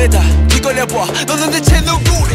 매다. 기걸려봐. 너는 대체 누구래?